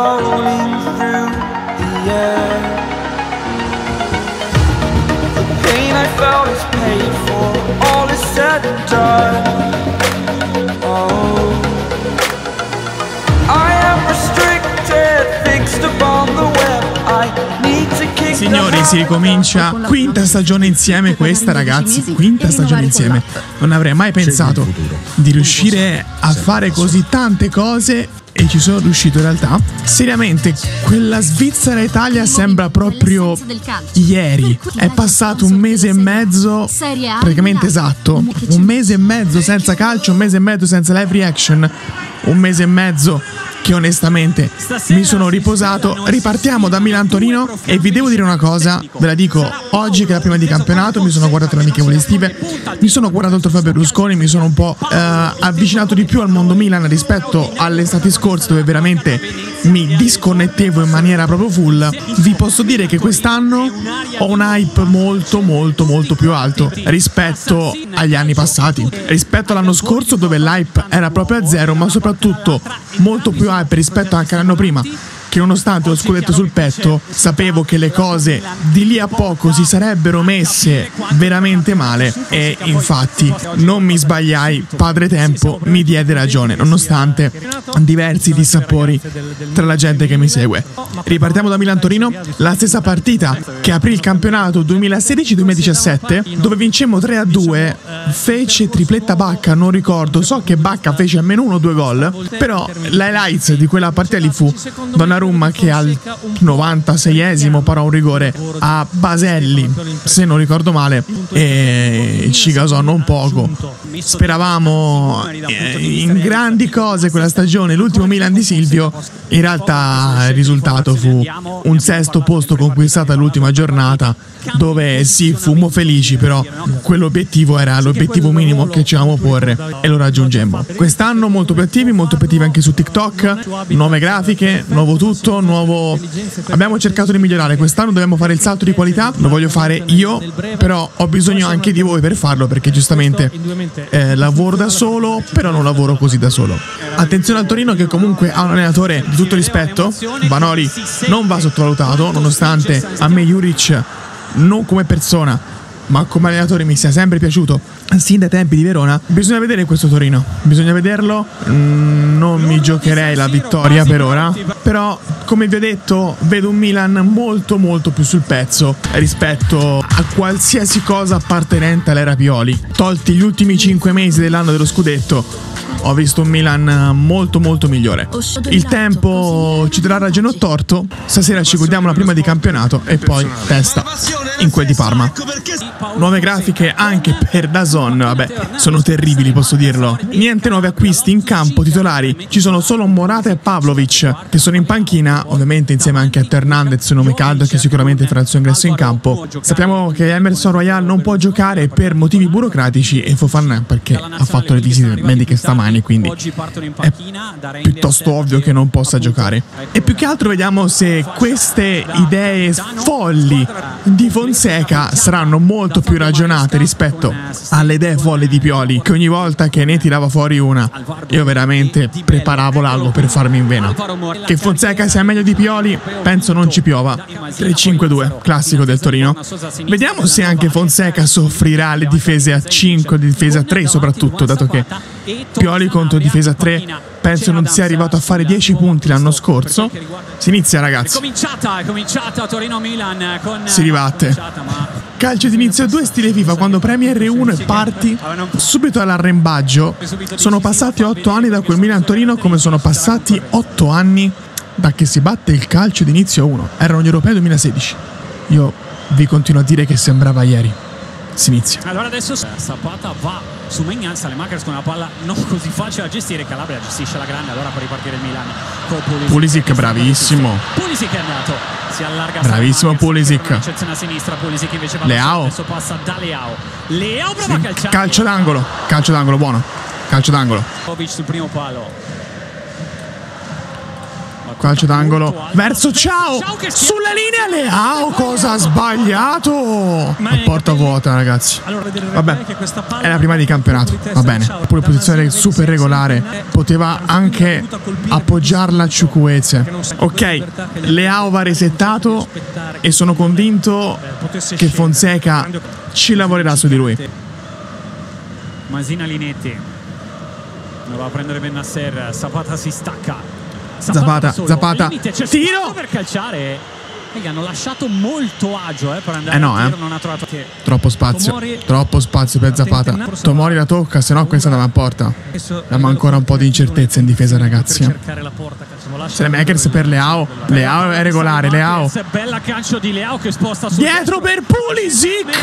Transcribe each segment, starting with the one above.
rolling through the air. The pain I felt is paid for, all is said and done. Oh, I am restricted, fixed upon the web. I need to kick the Signori, si ricomincia. Quinta stagione insieme questa, ragazzi. Quinta stagione insieme. Non avrei mai pensato di riuscire a fare così tante cose e ci sono riuscito in realtà. Seriamente, quella Svizzera-Italia sembra proprio ieri. È passato un mese e mezzo, praticamente esatto. Un mese e mezzo senza calcio, un mese e mezzo senza live reaction, un mese e mezzo che onestamente mi sono riposato. Ripartiamo da Milan-Torino e vi devo dire una cosa, ve la dico oggi che è la prima di campionato, mi sono guardato le amichevoli estive, mi sono guardato il trofeo Berlusconi, mi sono un po' eh, avvicinato di più al mondo Milan rispetto alle estati scorse dove veramente mi disconnettevo in maniera proprio full. Vi posso dire che quest'anno ho un hype molto molto molto più alto rispetto agli anni passati, rispetto all'anno scorso dove l'hype era proprio a zero, ma soprattutto molto più hype rispetto anche all'anno prima che nonostante lo scudetto sul petto, sapevo che le cose di lì a poco si sarebbero messe veramente male. E infatti non mi sbagliai, padre tempo mi diede ragione, nonostante diversi dissapori tra la gente che mi segue. Ripartiamo da Milan-Torino, la stessa partita che aprì il campionato 2016-2017, dove vincemmo 3-2, fece tripletta Bacca, non ricordo, so che Bacca fece almeno uno o due gol, però l'highlights di quella partita lì fu Donnarumma che al 96esimo parò un rigore a Baselli, se non ricordo male, e ci casò non poco. Speravamo eh, in grandi cose quella stagione, l'ultimo Milan di Silvio, in realtà il risultato fu un sesto posto conquistato all'ultima giornata, dove sì, fummo felici, però quell'obiettivo era l'obiettivo minimo che ci avevamo porre e lo raggiungemmo. Quest'anno molto più attivi, molto più attivi anche su TikTok, nuove grafiche, nuovo tutto, nuovo... Abbiamo cercato di migliorare, quest'anno dobbiamo fare il salto di qualità, lo voglio fare io, però ho bisogno anche di voi per farlo perché giustamente eh, lavoro da solo, però non lavoro così da solo. Attenzione al Torino che comunque ha un allenatore di tutto rispetto, Banoli non va sottovalutato, nonostante a me Juric non come persona, ma come allenatore mi sia sempre piaciuto sin dai tempi di Verona. Bisogna vedere questo Torino, bisogna vederlo. Mm, non mi giocherei la vittoria per ora, però come vi ho detto, vedo un Milan molto molto più sul pezzo rispetto a qualsiasi cosa appartenente all'era Pioli. Tolti gli ultimi 5 mesi dell'anno dello scudetto, ho visto un Milan molto molto migliore. Il tempo ci darà ragione o torto. Stasera ci godiamo la prima di campionato e poi testa in quel di Parma. Nuove grafiche anche per Dazon, vabbè, sono terribili, posso dirlo. Niente nuovi acquisti in campo titolari, ci sono solo Morata e Pavlovic che sono in panchina, ovviamente insieme anche a Hernandez, nome caldo che sicuramente farà il suo ingresso in campo. Sappiamo che Emerson Royal non può giocare per motivi burocratici e Fofana perché ha fatto le visite mediche stamani, quindi è piuttosto ovvio che non possa giocare. E più che altro vediamo se queste idee folli di Fonseca saranno molto più ragionate rispetto alle idee folli di Pioli, che ogni volta che ne tirava fuori una, io veramente preparavo l'algo per farmi in vena. Che Fonseca sia meglio di Pioli, penso non ci piova. 3-5-2, classico del Torino. Vediamo se anche Fonseca soffrirà le difese a 5, le difese a 3 soprattutto, dato che Pioli contro difesa a 3 penso non sia arrivato a fare 10 punti l'anno scorso. Si inizia ragazzi. È cominciata, è cominciata Torino-Milan con... Si ribatte. Calcio d'inizio 2 stile FIFA quando premi R1 e parti subito all'arrembaggio. Sono passati 8 anni da quel Milan-Torino come sono passati 8 anni da che si batte il calcio d'inizio 1. Erano gli europei 2016. Io vi continuo a dire che sembrava ieri. Si inizia. Allora adesso Zapata va su Magnan, Salemakers con una palla non così facile da gestire, Calabria gestisce la grande, allora può ripartire il Milan con Pulisic. Pulisic bravissimo. Pulisic è andato, si allarga Bravissimo Pulisic. a sinistra, Pulisic invece va Leao. adesso passa da Leao. Leao prova a calciare. Calcio d'angolo. Calcio d'angolo buono. Calcio d'angolo. Kovic sul primo palo. Calcio d'angolo verso Ciao. Sulla linea Leao. Cosa ha sbagliato? A porta vuota, ragazzi. Vabbè, è la prima di campionato. Va bene. Pure posizione super regolare. Poteva anche appoggiarla a Ciucueze. Ok, Leao va resettato e sono convinto che Fonseca ci lavorerà su di lui. Masina Linetti. Lo va a prendere Bennasser. Zapata si stacca. Zapata. Zapata. Limite, Tiro! per calciare. E gli hanno lasciato molto agio eh, per andare Eh no, a tiro, eh. non ha trovato che Troppo spazio, Tomori- troppo spazio per Zapata. Tomori la tocca, se no questa andava a porta. Abbiamo ancora un po' di incertezza in difesa, ragazzi. eh. calcio volante. Selemakers per Leao. Leao è regolare, Leao. Bella calcio di Leao che sposta sul Dietro per Pulisic!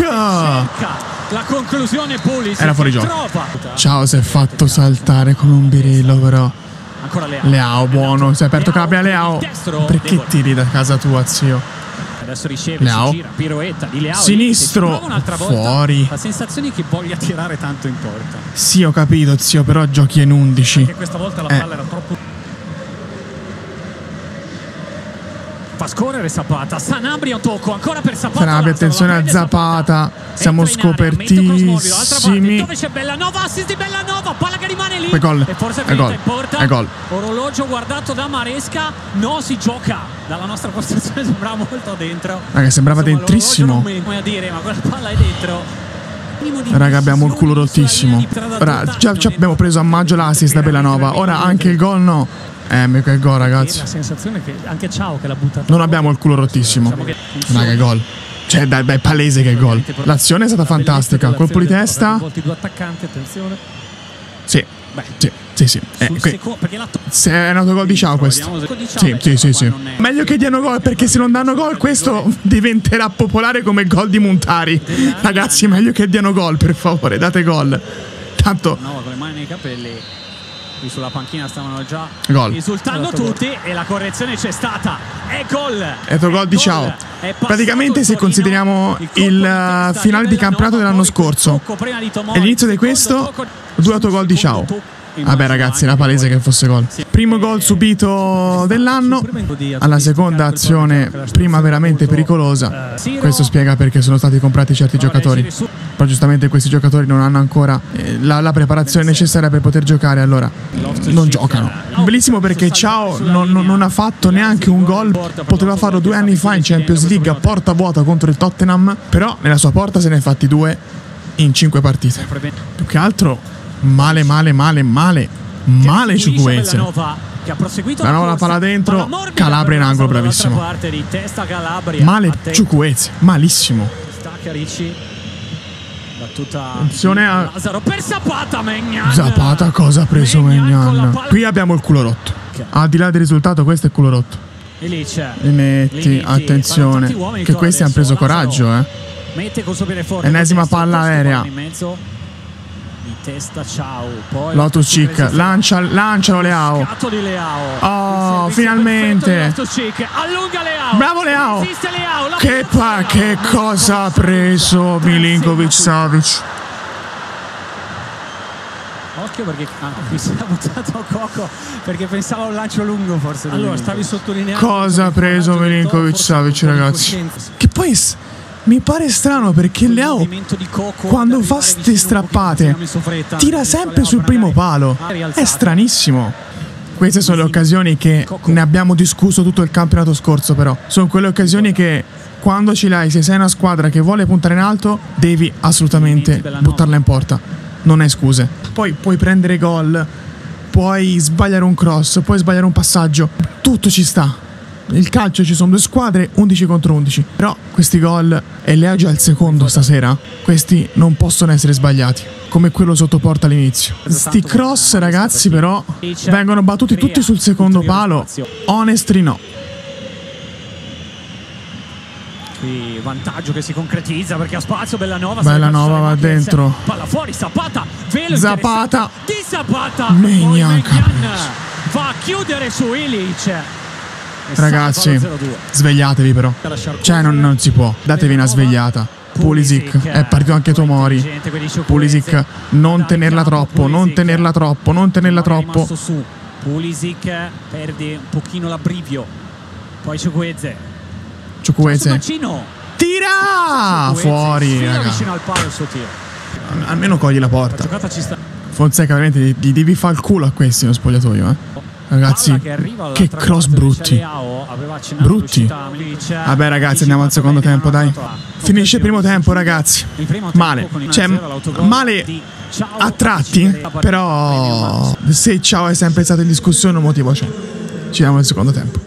La conclusione Pulisic Era fuori gioco. Ciao, si è fatto saltare come un birillo, però. Ancora Leao. Leao, buono. Si è aperto Calabria, Leao. Destro, Perché debole. tiri da casa tua, zio? Adesso riceve, Leao. si gira, piroetta di Leao. Sinistro. Fuori. La sensazione è che voglia tirare tanto in porta. Sì, ho capito, zio, però giochi in 11. Che questa volta la Eh. palla era troppo. Fa scorrere Zapata. Sanabria un tocco ancora per Zapata. Sanabria, attenzione a Zapata. Siamo scopertissimi. Dove c'è Bellanova? Assist di Bellanova. Palla che rimane lì. Poi gol. E forse è gol. in porta. È gol. Orologio guardato da Maresca. No, si gioca. Dalla nostra postazione sembrava molto dentro. Raga, sembrava Insomma, dentrissimo. come a dire, ma quella palla è dentro. Raga, abbiamo il culo rottissimo. Ora, già abbiamo preso a maggio l'assist da Bellanova. Ora anche il gol no. Eh, ma che gol, ragazzi. La sensazione che anche Ciao che l'ha buttato. Non abbiamo il culo rottissimo. Diciamo che. Raga, gol. Cioè, dai, dai, palese che è gol. L'azione è stata fantastica. Colpo di testa. Volti due attaccanti, attenzione. Sì, Beh, sì, sì, sì. Eh, to- Se è un autogol di Ciao questo. Sì, sì, sì, sì. È- Meglio che diano gol perché se non danno gol questo diventerà popolare come gol di Montari. Ragazzi, meglio che diano gol, per favore, date gol. Tanto No, con le mani nei capelli. Qui sulla panchina stavano già Gol. esultando tutti e la correzione c'è stata. È gol. È autogol di gol. Ciao. È passato Praticamente il se Torino, consideriamo il, di di finale di campionato dell'anno scorso di e l'inizio di questo, due autogol di Ciao. Vabbè ragazzi, era palese che fosse gol. Primo gol subito dell'anno. Alla seconda azione, prima veramente pericolosa. Questo spiega perché sono stati comprati certi giocatori. Però giustamente questi giocatori non hanno ancora eh, la, la preparazione necessaria per poter giocare, allora non giocano. Bellissimo perché Ciao non, non- non ha fatto neanche un gol. Poteva farlo due anni fa in Champions League a porta vuota contro il Tottenham. Però nella sua porta se ne è fatti due in cinque partite. Più che altro, male, male, male, male. Male Ciucueze. che ha proseguito la corsa. palla dentro, Calabria in angolo, bravissimo. parte di testa Calabria. Male. Ciucueze. Malissimo. Stacca Ricci. Battuta Attenzione a- Lazzaro per Zapata Megnan. Zapata cosa ha preso Megnan? palla- Qui abbiamo il culo rotto. Al di là del risultato, questo è il culo rotto. E lì c'è. Linetti, Linetti, attenzione. Che questi hanno preso coraggio, eh. Mette col suo piede forte. Testa, palla aerea. palla in mezzo. Di testa ciao. Poi Lotus si Cic, presa- lancia, lancialo Leao. Scatto di Leao. Oh, finalmente. Allunga Leao. Bravo Leao. Leao. Che, pa- Leao. che cosa ha preso Milinkovic Savic? Occhio perché ah, qui si è buttato Coco perché pensava a un lancio lungo forse. Allora, stavi sottolineando Cosa ha preso Milinkovic Savic, ragazzi? Che poi mi pare strano perché Leao quando fa ste strappate tira sempre sul primo palo. È stranissimo. Queste sono le occasioni che ne abbiamo discusso tutto il campionato scorso, però. Sono quelle occasioni che quando ce l'hai, se sei una squadra che vuole puntare in alto, devi assolutamente buttarla in porta. Non hai scuse. Poi puoi prendere gol, puoi sbagliare un cross, puoi sbagliare un passaggio. Tutto ci sta. Il calcio ci sono due squadre, 11 contro 11. Però questi gol, e Leo già il secondo stasera, questi non possono essere sbagliati. Come quello sotto porta all'inizio. Sti cross, ragazzi, però, vengono battuti tutti sul secondo palo. Honestly no. Qui vantaggio che si concretizza perché ha spazio Bellanova. Bellanova va dentro. Palla fuori, Zapata. Velo Zapata. Di Zapata. Megnan. Va a chiudere su Ilic. E Ragazzi, salva lo 0-2. svegliatevi però. Cioè, non, non si può. Datevi una svegliata. Pulisic, è partito anche Tomori. Pulisic, non tenerla troppo, non tenerla troppo, non tenerla troppo. Pulisic perde un pochino l'abbrivio. Poi. Ciukwueze. Mancino. Tira! Fuori, raga. Almeno cogli la porta. Fonseca, veramente gli- devi fare il culo a questi nello spogliatoio, eh. Ragazzi, che cross brutti. Brutti. Milic. Vabbè, ragazzi, andiamo al secondo tempo, dai. Finisce il primo tempo, ragazzi. Male. Cioè, 1-0, l'autogol male a tratti, però se Ciao è sempre stato in discussione un motivo c'è. Ci vediamo nel secondo tempo.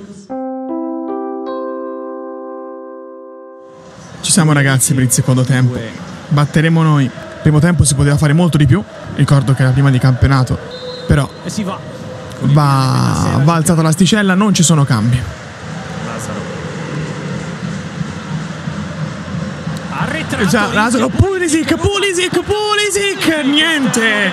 Ci siamo ragazzi per il secondo tempo. Batteremo noi. Primo tempo si poteva fare molto di più. Ricordo che era prima di campionato. Però E si va. Va, va alzata l'asticella, non ci sono cambi. Già, Inzio. Pulisic, Pulisic, Pulisic, niente,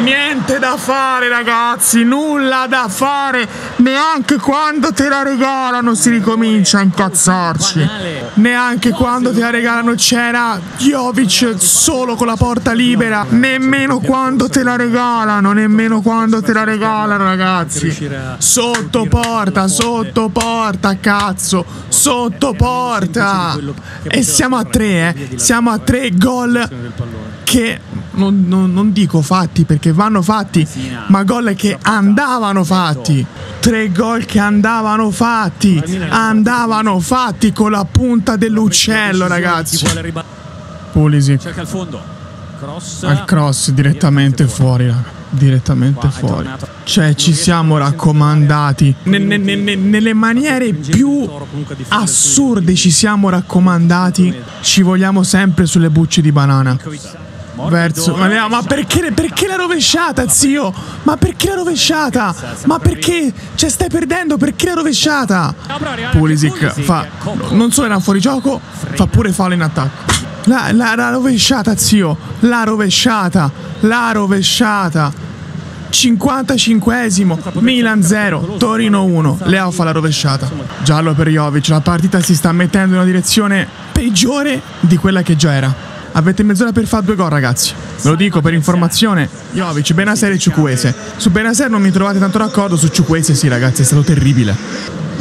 niente da fare ragazzi, nulla da fare, neanche quando te la regalano si ricomincia a incazzarci, neanche quando te la regalano c'era Jovic solo con la porta libera, nemmeno quando te la regalano, nemmeno quando te la regalano ragazzi, sotto porta, sotto porta, cazzo, sotto porta, e siamo a tre, eh, siamo a tre gol che non, non- non dico fatti perché vanno fatti, ma gol che andavano fatti. Tre gol che andavano fatti, andavano fatti con la punta dell'uccello, ragazzi. Pulisic Cerca il fondo. Cross. al cross direttamente fuori, raga. Direttamente fuori. Cioè, ci siamo raccomandati. Ne- ne- ne- ne- nelle maniere più assurde ci siamo raccomandati. Ci vogliamo sempre sulle bucce di banana. Verso, ma, ma perché, perché la rovesciata, zio? Ma perché la rovesciata? Ma perché? Cioè, stai perdendo, perché la rovesciata? Pulisic fa. Non solo era un fuorigioco, fa pure fallo in attacco. La, la- la rovesciata, zio. La rovesciata. La rovesciata. 55esimo. Milan 0. Torino 1. Leo fa la rovesciata. Giallo per Jovic. La partita si sta mettendo in una direzione peggiore di quella che già era. Avete mezz'ora per fare due gol, ragazzi. Ve lo dico per informazione. Jovic, Benaser e Ciukwese. Su Benaser non mi trovate tanto d'accordo, su Ciukwese sì, ragazzi, è stato terribile.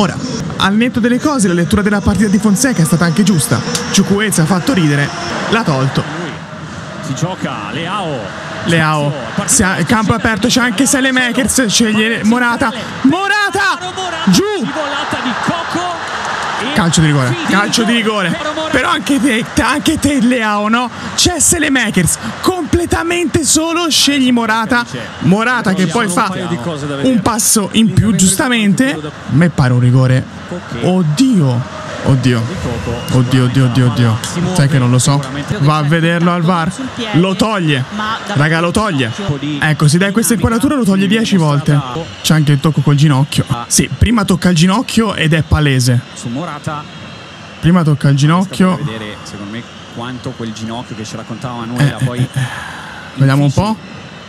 Ora, al netto delle cose, la lettura della partita di Fonseca è stata anche giusta. Ciukwese ha fatto ridere, l'ha tolto. Si gioca. Leao. Leao, ha- campo aperto, c'è anche Selemakers, sceglie Morata. Morata! Calcio di rigore, calcio di rigore. Però anche te, anche te Leao, no? C'è Selemakers, completamente solo, scegli Morata. Morata che poi fa un passo in più, giustamente. A me pare un rigore. Oddio. Oddio. Oddio, oddio, oddio, oddio. Sai che non lo so. Va a vederlo al VAR. Lo toglie. Raga, lo toglie. Ecco, se dai questa inquadratura lo toglie 10 volte. C'è anche il tocco col ginocchio. Sì, prima tocca il ginocchio ed è palese. Su Morata. Prima tocca il ginocchio. Vedere, secondo me, quanto quel ginocchio che ci raccontava Manuela poi. Vediamo un po'.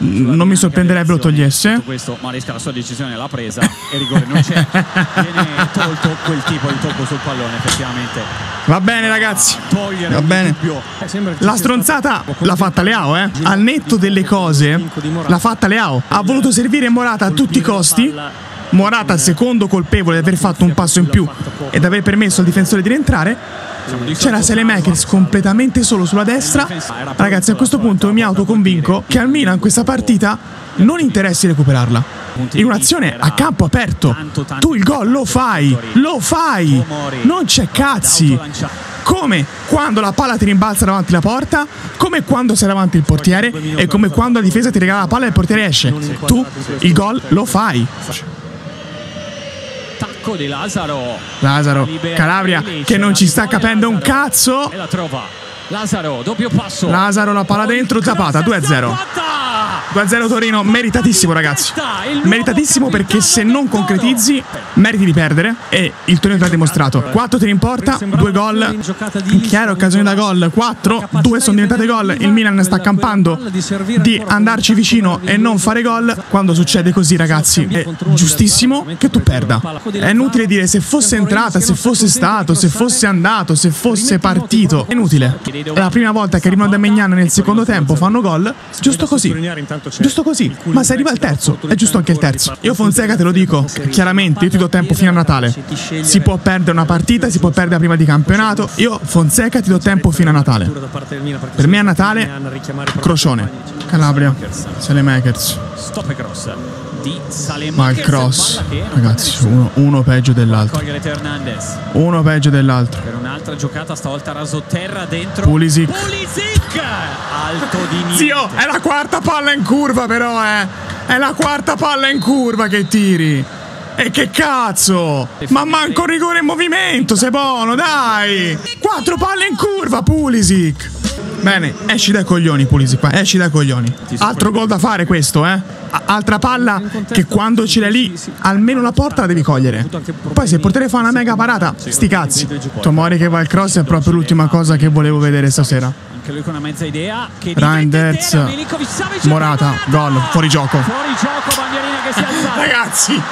Non mi sorprenderebbe lo togliesse. Questo, Maresca la sua decisione l'ha presa e rigore non c'è. Viene tolto quel tipo di tocco sul pallone, effettivamente. Va bene, ragazzi. Va bene. dubbio. La stronzata l'ha fatta Leao, eh. Al netto delle cose, l'ha fatta Leao. Ha voluto servire Morata a tutti i costi. Morata, secondo colpevole di aver fatto un passo in più ed aver permesso al difensore di rientrare. C'era Selemakers completamente solo sulla destra. Ragazzi, a questo punto mi autoconvinco che al Milan questa partita non interessi recuperarla. In un'azione a campo aperto, tu il gol lo fai, lo fai, non c'è cazzi. Come quando la palla ti rimbalza davanti alla porta, come quando sei davanti il portiere e come quando la difesa ti regala la palla e il portiere esce. Tu il gol lo fai. Tacco di Lazzaro. Lazaro, Calabria che non ci sta capendo un cazzo. E la trova. Lazzaro, doppio passo. Lazaro la palla dentro, Zapata 2-0. 2-0 Torino, meritatissimo ragazzi. Meritatissimo perché se non concretizzi meriti di perdere e il Torino te l'ha dimostrato. 4 tiri in porta, 2 gol. Chiaro, occasioni da gol, 4, 2 sono diventate gol. Il Milan sta campando di andarci vicino e non fare gol. Quando succede così ragazzi è giustissimo che tu perda. È inutile dire se fosse entrata, se fosse stato, se fosse andato, se fosse partito. È inutile. La prima volta che arrivano da Megnan nel secondo tempo fanno gol, giusto così. Giusto così. Ma se arriva il terzo, è giusto anche il terzo. Io Fonseca te lo dico, chiaramente io ti do tempo fino a Natale. Si può perdere una partita, si può perdere prima di campionato. Io Fonseca ti do tempo fino a Natale. Per me a Natale Crocione. Calabria. Selemakers. Stop e cross. Ma il cross, ragazzi, uno, uno peggio dell'altro. Uno peggio dell'altro. Per un'altra giocata stavolta raso terra dentro. Pulisic. Pulisic! Alto di niente. Zio, è la quarta palla in curva però, eh. È la quarta palla in curva che tiri. E che cazzo! Ma manco rigore in movimento, sei buono, dai! Quattro palle in curva, Pulisic! Bene, esci dai coglioni, Pulisic, qua, esci dai coglioni. Altro gol da fare questo, eh? Altra palla che quando ce l'hai lì, almeno la porta la devi cogliere. Poi se il portiere fa una mega parata, sti cazzi. Tomori che va al cross è proprio l'ultima cosa che volevo vedere stasera. Anche lui con una mezza idea. Che Reinders. Morata, gol, fuori gioco. Fuori gioco, bandierina che si alza. Ragazzi,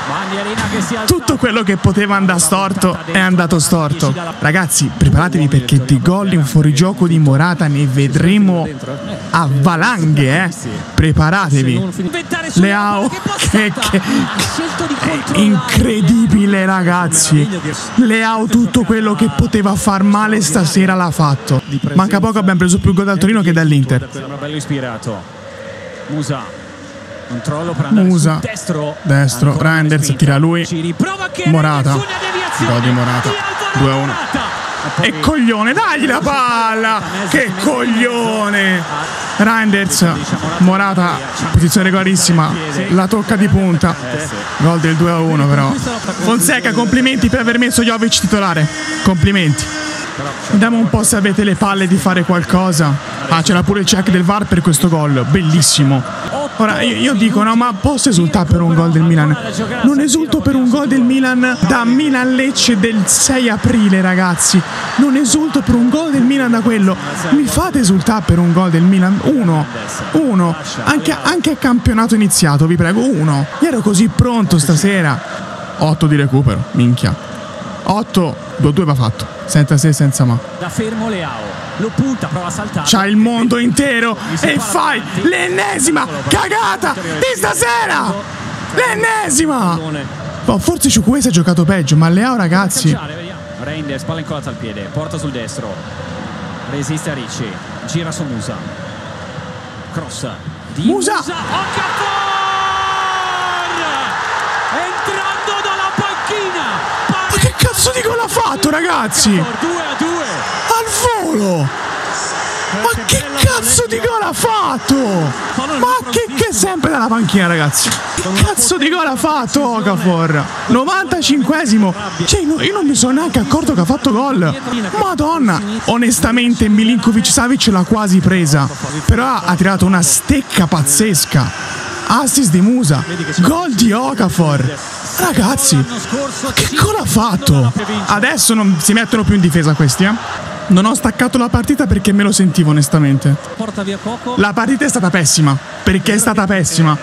che si tutto quello che poteva andare storto è andato storto. Ragazzi, preparatevi perché di gol in fuorigioco di Morata ne vedremo a valanghe, eh. Preparatevi. Leao, che che, incredibile, ragazzi. Leao tutto quello che poteva far male stasera l'ha fatto. Manca poco abbiamo preso più gol dal Torino che dall'Inter. Sembra bello ispirato. Musa. Controllo per andare Musa. destro. Destro, respinta. tira lui. Ci riprova che Morata. Gol di Morata. di Alvaro 2-1. E coglione, dagli la palla! Che coglione! Reinders, Morata, posizione regolarissima, la tocca di punta. Gol del 2-1 però. Fonseca, complimenti per aver messo Jovic titolare. Complimenti. Vediamo un po' se avete le palle di fare qualcosa. Ah, c'era pure il check del VAR per questo gol. Bellissimo. Ora, io, io dico, no, ma posso esultare per un gol del Milan? Non esulto per un gol del Milan da Milan-Lecce del 6 aprile, ragazzi. Non esulto per un gol del Milan da quello. Mi fate esultare per un gol del Milan? Uno. Uno. Anche, anche a campionato iniziato, vi prego. Uno. Io ero così pronto stasera. 8 di recupero, minchia. 8, 2-2 va fatto. Senza se, senza ma. Da fermo Leao. Lo punta, prova a saltare. C'ha il mondo intero e fai l'ennesima cagata di stasera! L'ennesima! Oh, forse Ciucuese ha giocato peggio, ma Leao ragazzi... Reinders, palla incollata al piede, porta sul destro. Resiste a Ricci, gira su Musa. Cross di Musa! Okafor! Fatto ragazzi? 2 a 2. Al volo! Ma che cazzo di gol ha fatto? Ma che, che sempre dalla panchina ragazzi? Che cazzo di gol ha fatto Okafor? 95esimo Cioè io non mi sono neanche accorto che ha fatto gol Madonna Onestamente Milinkovic Savic l'ha quasi presa Però ha tirato una stecca pazzesca Assist di Musa Gol di Okafor Ragazzi che gol ha fatto? Adesso non si mettono più in difesa questi eh non ho staccato la partita perché me lo sentivo onestamente. Porta via Coco. La partita è stata pessima, perché è stata pessima.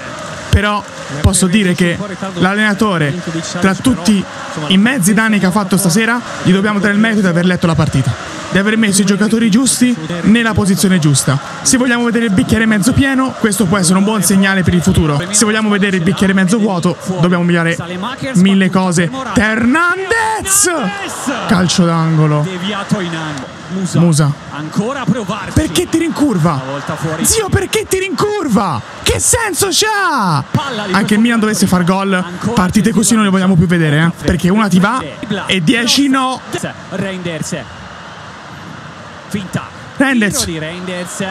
Però posso dire che l'allenatore, tra tutti i mezzi danni che ha fatto stasera, gli dobbiamo dare il merito di aver letto la partita, di aver messo i giocatori giusti nella posizione giusta. Se vogliamo vedere il bicchiere mezzo pieno, questo può essere un buon segnale per il futuro. Se vogliamo vedere il bicchiere mezzo vuoto, dobbiamo migliorare mille cose. Hernandez! Calcio d'angolo. Musa. Perché tiri in curva? Volta fuori. Zio, perché tiri in curva? Che senso c'ha? Anche il Milan dovesse far gol, partite così non le vogliamo più vedere, eh? Perché una ti va e 10 no. Reinders. Finta. Tiro di Reinders.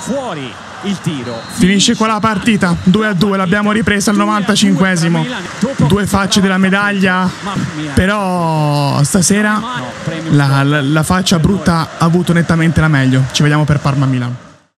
Fuori il tiro. Finisce qua la partita, 2 a 2, l'abbiamo ripresa al 95esimo. Due facce della medaglia, però stasera la, la- la faccia brutta ha avuto nettamente la meglio. Ci vediamo per Parma-Milan.